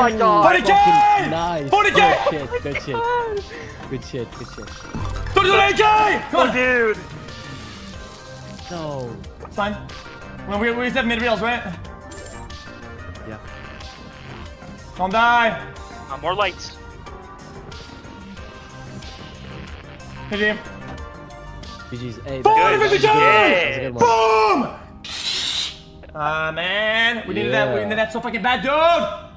my god. 40k! Fucking nice. 40K! Good shit. Good shit. Good shit. Good shit. 39k! Come on. dude. No. It's fine. Well, we, we have mid reels, right? Yeah. Don't die. Uh, more lights. GG. GG's. Hey, Boom! a good one. Good. Boom! Ah, man. We needed that. We needed that so fucking bad, dude.